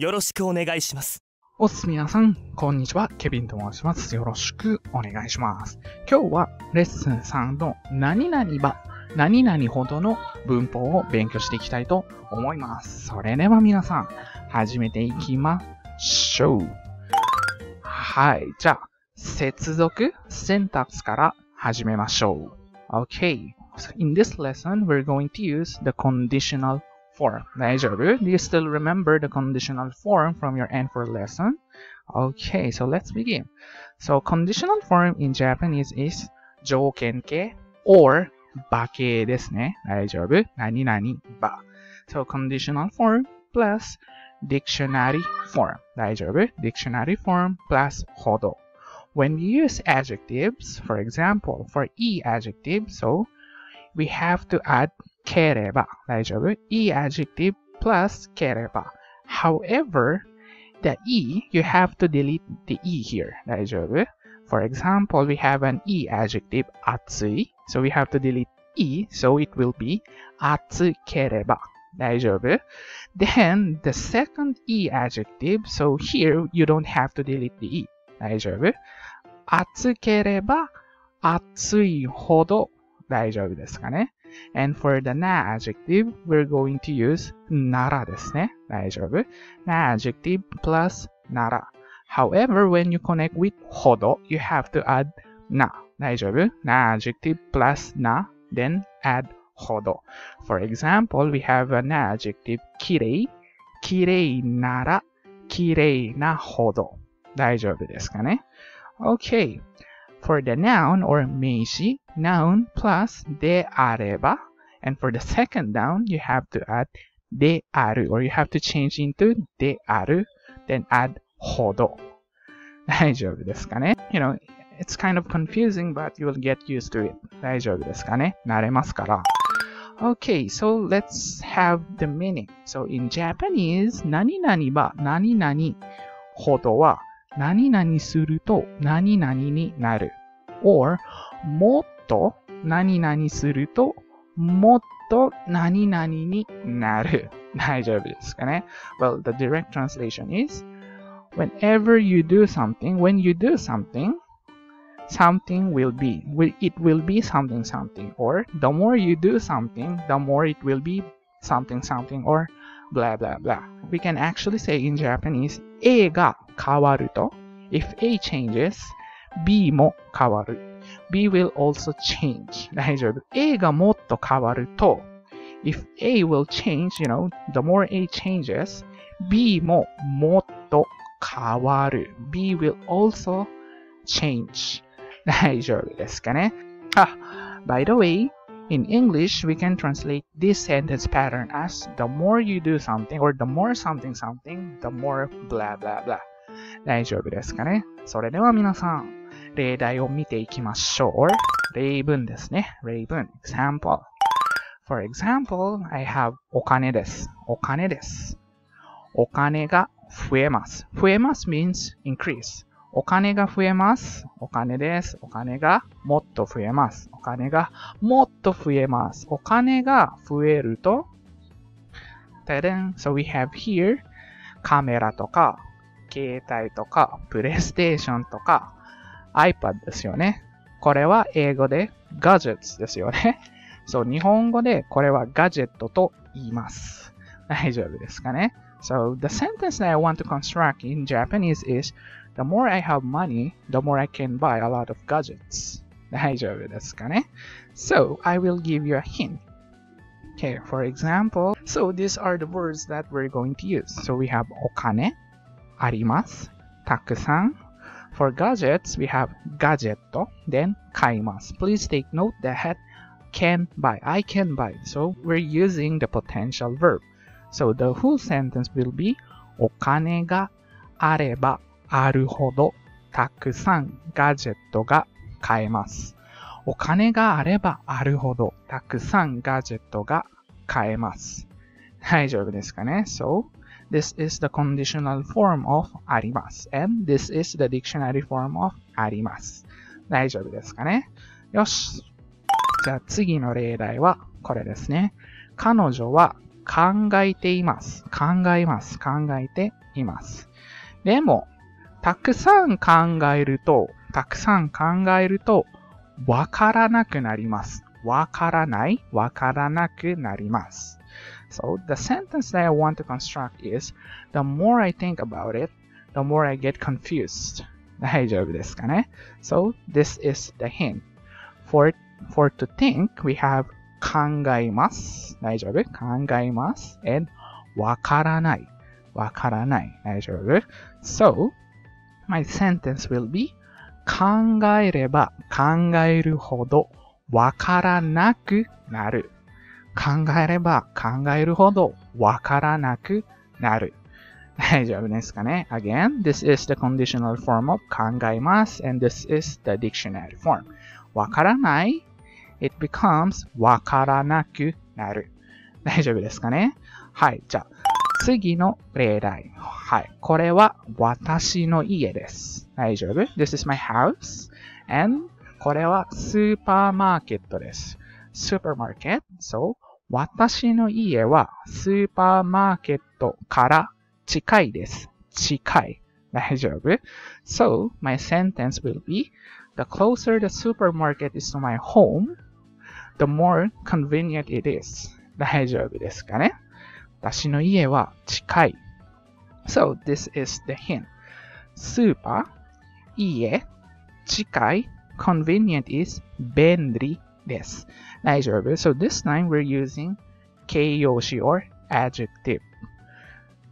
よろしくお願いします。おすす皆さん、こんにちは。ケビンと申します。よろしくお願いします。今日はレッスン3の何々ば、何々ほどの文法を勉強していきたいと思います。それでは皆さん、始めていきましょう。はい。じゃあ、接続、syntax から始めましょう。OK in this lesson, we're going to use the conditional form. Measure. Do you still remember the conditional form from your N4 lesson? Okay, so let's begin. So conditional form in Japanese is jokenke or bake desu ne. Daijobu? Nani. So conditional form plus dictionary form. 大丈夫. Dictionary form plus hodo. When we use adjectives, for example, for e adjective, so we have to add kereba. E adjective plus kereba. However, the E, you have to delete the E here. For example, we have an E adjective, atsui. So we have to delete E, so it will be atsukereba. Daijoubu. Then the second E adjective, so here you don't have to delete the E. atsu Atsukereba atsu hodo. Daijoubu desu ka ne? いほど大丈夫ですかね And for the na adjective, we're going to use ならですね。大丈夫 ?na adjective plus なら。However, when you connect with ほど、you have to add な。大丈夫 ?na adjective plus な、then add ほど。For example, we have a na adjective きれい。きれいなら、きれいなほど。大丈夫ですかね ?Okay. For the noun or 名詞、 noun plus であれば and for the second noun, you have to add である or you have to change into である then add ほど。大丈夫ですかね ?You know, it's kind of confusing but you will get used to it. 大丈夫ですかね慣れますから。Okay, so let's have the meaning. So in Japanese, 何々ば何々ほどは何々すると何々になる。or もっ と何々するともっと何々になる。大丈夫ですかね ?Well, the direct translation is whenever you do something, when you do something, something will be. It will be something something. Or the more you do something, the more it will be something something or blah blah blah. We can actually say in Japanese, A が変わると if A changes, B も変わる。 B will also change. 大丈夫。A がもっと変わると if A will change, you know, the more A changes, B ももっと変わる。B will also change. 大丈夫ですかねあ、by the way, in English, we can translate this sentence pattern as the more you do something or the more something something, the more blah blah blah. 大丈夫ですかねそれでは皆さん、 例題を見ていきましょう。例文ですね。例文。example. For example, I have お金です。お金です。お金が増えます。増えます means increase. お金が増えます。お金です。お金がもっと増えます。お金がもっと増えます。お金が増えると、So we have here カメラとか携帯とか、プレイステーションとか、iPad ですよね。これは英語で gadgets ですよね。そう、日本語でこれはガジェットと言います。大丈夫ですかね ?So, the sentence that I want to construct in Japanese is The more I have money, the more I can buy a lot of gadgets. 大丈夫ですかね So, I will give you a hint. Okay, for example, so these are the words that we're going to use. So we have お金あります。たくさん。For gadgets, we have gadget, then 買います。Please take note that can buy, I can buy. So we're using the potential verb. So the whole sentence will be お金があればあるほどたくさんガジェットが買えます。お金があればあるほどたくさんガジェットが買えます。大丈夫ですかね ?So, this is the conditional form of あります。And this is the dictionary form of あります。大丈夫ですかね？よし。じゃあ次の例題はこれですね。彼女は考えています。考えます。考えています。でも、たくさん考えると、たくさん考えると、わからなくなります。わからない、わからなくなります。So, the sentence that I want to construct is, the more I think about it, the more I get confused. 大丈夫ですかね ?So, this is the hint. For, for to think, we have 考えます。大丈夫考えます。and わからない。わからない。大丈夫 ?So, my sentence will be 考えれば考えるほどわからなくなる。 考えれば考えるほどわからなくなる。大丈夫ですかね ?Again, this is the conditional form of 考えます and this is the dictionary form. わからない？It becomes わからなくなる。大丈夫ですかね？はい。じゃあ、次の例題。はい。これは私の家です。大丈夫 ?This is my house. And これはスーパーマーケットです。スーパーマーケット So, 私の家はスーパーマーケットから近いです。近い。大丈夫 ?So, my sentence will be, the closer the supermarket is to my home, the more convenient it is. 大丈夫ですかね私の家は近い。So, this is the hint. スーパー、家、近い、convenient is 便利です。大丈夫 So, this time we're using 形容詞 or adjective.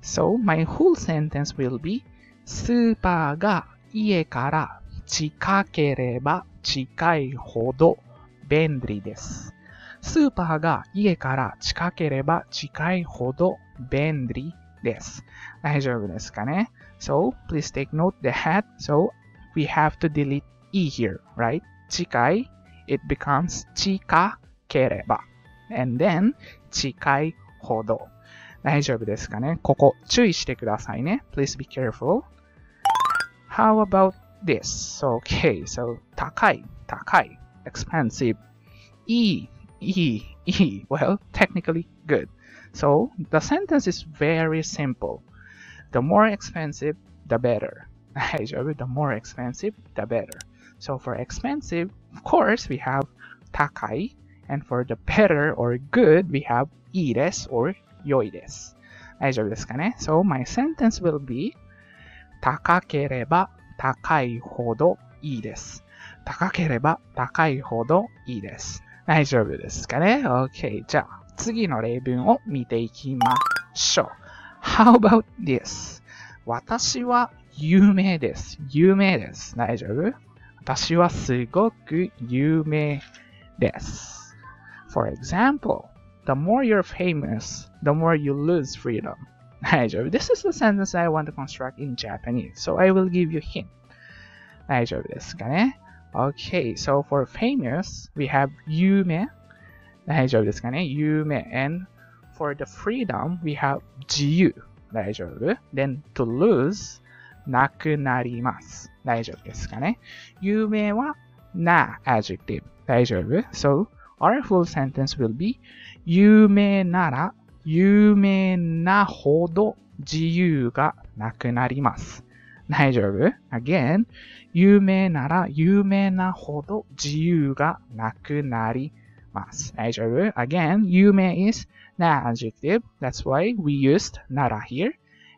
So, my whole sentence will be スーパーが家から近ければ近いほど便利です。スーパーが家から近ければ近いほど便利です。大丈夫ですかね ?So, please take note the hat. so we have to delete e here, right? 近い it becomes 近ければ and then 近いほど大丈夫ですかねここ注意してくださいね Please be careful How about this? Okay, so 高い高い expensive E E, E. Well, technically good. So the sentence is very simple. The more expensive, the better. the more expensive, the better. So for expensive, of course, we have takai. And for the better or good, we have ides or yoides. So my sentence will be 高ければ高いほどいいです。高ければ高いほどいいです。大丈夫ですかね ?OK。じゃあ、次の例文を見ていきましょう。How about this? 私は有名です。有名です。大丈夫私はすごく有名です。For example, the more you're famous, the more you lose freedom. 大丈夫 This is the sentence I want to construct in Japanese, so I will give you hint. 大丈夫ですかね Okay, so for famous, we have 有名。大丈夫ですかね有名。And for the freedom, we have 自由。大丈夫 ?Then to lose, なくなります。大丈夫ですかね有名はな adjective。大丈夫 ?So, our full sentence will be 有名なら有名なほど自由がなくなります。大丈夫 ?Again, 有名なら有名なほど自由がなくなります。大丈夫 ?Again, 有名 is na adjective. That's why we used なら here.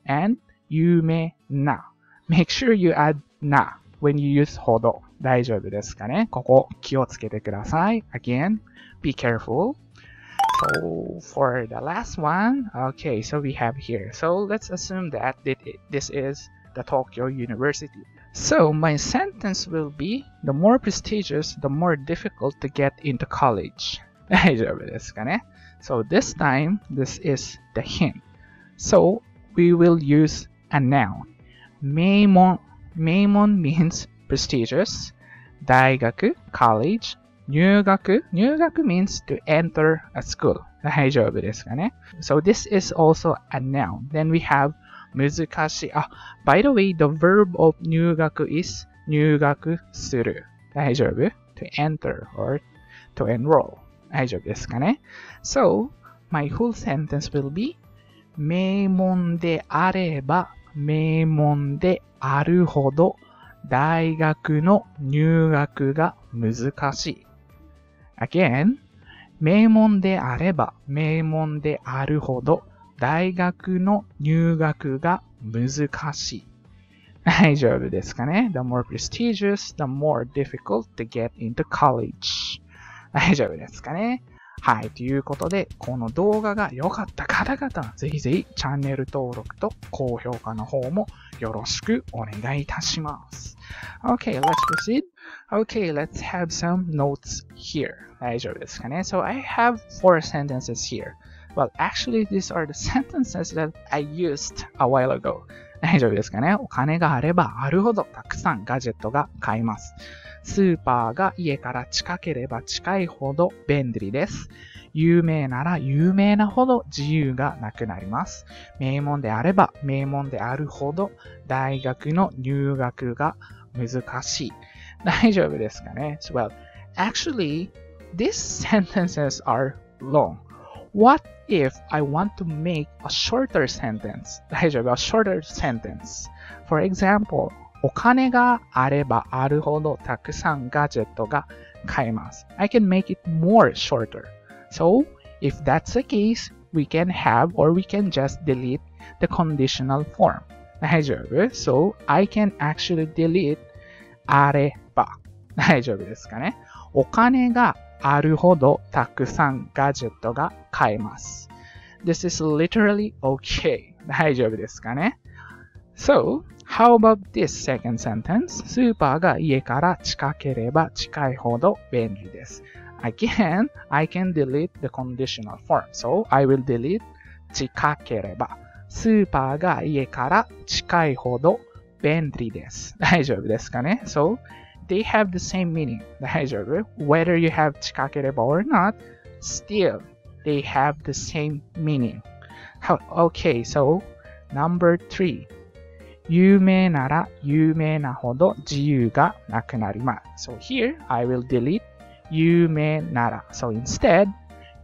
And 有名な。Make sure you add な when you use ほど。大丈夫ですかねここ気をつけてください。Again, be careful. So for the last one, okay, so we have here. So let's assume that this is the Tokyo University. So my sentence will be the more prestigious, the more difficult to get into college. 大丈夫ですかね So this time, this is the hint. So we will use a noun. 名門 Meimon means prestigious. 大学 college. 入学入学 means to enter a school. 大丈夫ですかね So this is also a noun. Then we have 難しい。あ、by the way, the verb of 入学 is 入学する。大丈夫 ?to enter or to enroll. 大丈夫ですかね ?So, my full sentence will be 名門であれば 名門であるほど大学の入学が難しい。Again, 名門であれば名門であるほど大学の入学が難しい。大丈夫ですかね ?The more prestigious, the more difficult to get into college. 大丈夫ですかねはい。ということで、この動画が良かった方々、ぜひぜひチャンネル登録と高評価の方もよろしくお願いいたします。Okay, let's proceed. Okay, let's have some notes here. 大丈夫ですかね So I have four sentences here. Well, actually, these are the sentences that I used a while ago. 大丈夫ですかねお金があればあるほどたくさんガジェットが買えます。スーパーが家から近ければ近いほど便利です。有名なら有名なほど自由がなくなります。名門であれば名門であるほど大学の入学が難しい。大丈夫ですかね so, Well, actually, these sentences are long. What if I want to make a shorter sentence? 大丈夫 A shorter sentence. For example, お金があればあるほどたくさんガジェットが買えます。I can make it more shorter. So, if that's the case, we can have or we can just delete the conditional form. 大丈夫 ?So, I can actually delete あれば。大丈夫ですかねお金があるほどたくさんガジェットが買えます。This is literally okay. 大丈夫ですかね So, how about this second sentence? スーパーが家から近ければ近いほど便利です。Again, I can delete the conditional form. So, I will delete 近ければ。スーパーが家から近いほど便利です。大丈夫ですかね ?So, they have the same meaning. 大丈夫 ?Whether you have 近ければ or not, still, they have the same meaning. How, okay, so, number three. 有名なら有名なほど自由がなくなります。So here, I will delete 有名なら。So instead,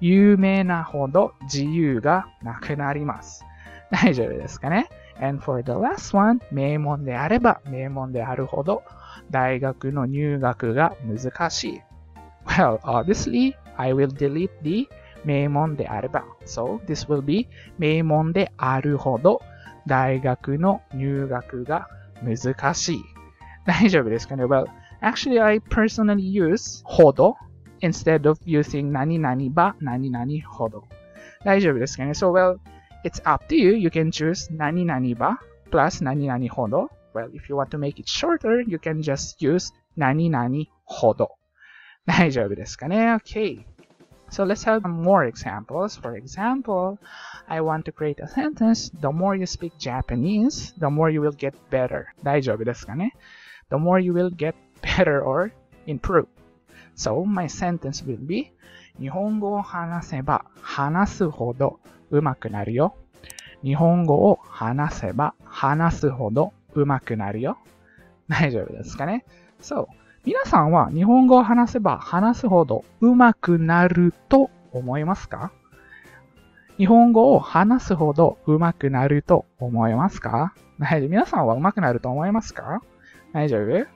有名なほど自由がなくなります。大丈夫ですかね ?And for the last one, 名門であれば名門であるほど大学の入学が難しい。Well, obviously, I will delete the 名門であれば。So, this will be 名門であるほど大学の入学が難しい。大丈夫ですかね ?Well, actually I personally use ほど instead of using 何々ば何々ほど。大丈夫ですかね ?So, well, it's up to you. You can choose 何々ば plus 何々ほど。Well, if you want to make it shorter, you can just use 何々ほど。大丈夫ですかね ?Okay. So let's have more examples. For example, I want to create a sentence. The more you speak Japanese, the more you will get better. 大丈夫ですかね The more you will get better or improve. So my sentence will be 日本語を話せば話すほど上手くなるよ。日本語を話せば話すほど上手くなるよ。大丈夫ですかね So, 皆さんは日本語を話せば話すほど上手くなると思いますか日本語を話すほど上手くなると思いますか大丈夫皆さんは上手くなると思いますか大丈夫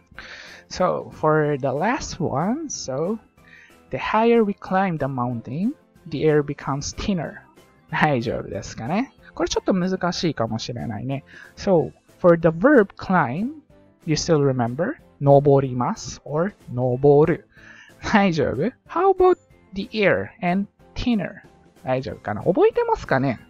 So, for the last one, so, the higher we climb the mountain, the air becomes thinner. 大丈夫ですかねこれちょっと難しいかもしれないね。So, for the verb climb, you still remember? 登ります or 登る。大丈夫 ?How about the air and thinner? 大丈夫かな覚えてますかね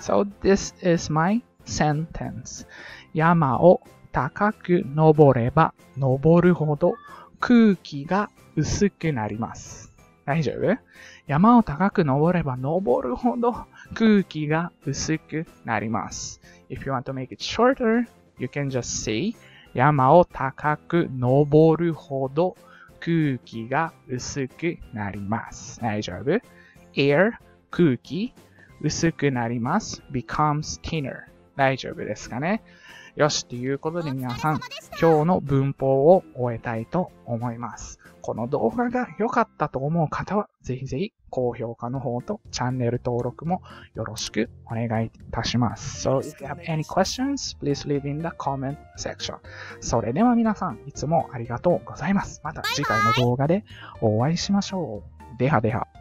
?So this is my sentence. 山を高く登れば登るほど空気が薄くなります。大丈夫山を高く登れば登るほど空気が薄くなります。If you want to make it shorter, you can just say 山を高く登るほど空気が薄くなります。大丈夫 ?air 空気薄くなります。becomes thinner 大丈夫ですかね？よし、ということで皆さん、今日の文法を終えたいと思います。この動画が良かったと思う方は、ぜひぜひ高評価の方とチャンネル登録もよろしくお願いいたします。So, if you have any questions, please leave in the comment section. それでは皆さん、いつもありがとうございます。また次回の動画でお会いしましょう。ではでは。